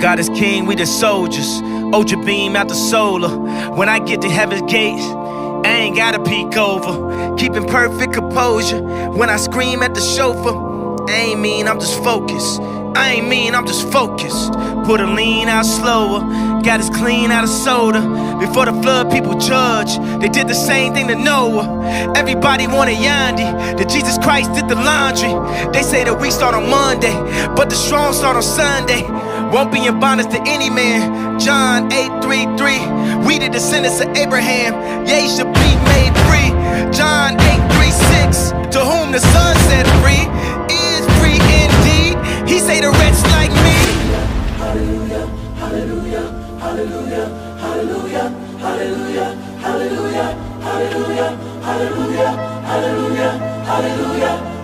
God is king, we the soldiers. Ultra beam out the solar. When I get to heaven's gates, I ain't gotta peek over. Keeping perfect composure. When I scream at the chauffeur, I ain't mean, I'm just focused. I ain't mean, I'm just focused. Put a lean out slower. Got us clean out of soda. Before the flood, people judge. They did the same thing to Noah. Everybody wanted Yandhi. That Jesus Christ did the laundry. They say that we start on Monday, but the strong start on Sunday. Won't be in bondage to any man. John 8:33. We the descendants of Abraham. Yea, should be made free. John 8:36. To whom the Son set free is free indeed. He say the wretch like me.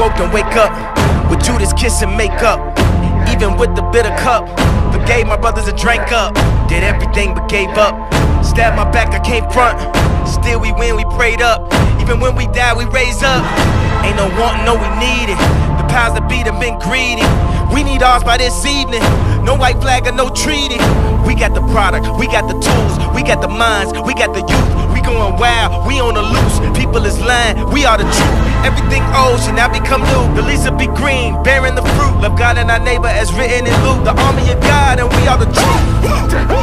woke, then wake up with Judas kiss and make up. Even with the bitter cup, forgave my brothers and drank up. Did everything but gave up. Stabbed my back, I came front. Still we win, we prayed up. Even when we die, we raise up. Ain't no wanting, no we need it. The powers that be have been greedy. We need ours by this evening. No white flag or no treaty. We got the product, we got the tools, we got the minds, we got the youth. We going wild, Lying, we are the truth. Everything old should now become new. The leaves will be green, bearing the fruit. Love God and our neighbor as written in Luke. The army of God, and we are the truth.